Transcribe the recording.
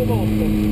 이거 어때?